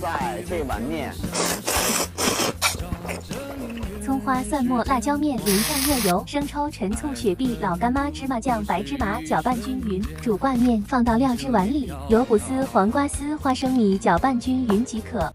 在这碗面。葱花蒜末辣椒面淋上热油生抽陈醋雪碧老干妈芝麻酱白芝麻搅拌均匀煮挂面放到料汁碗里萝卜丝黄瓜丝花生米搅拌均匀即可。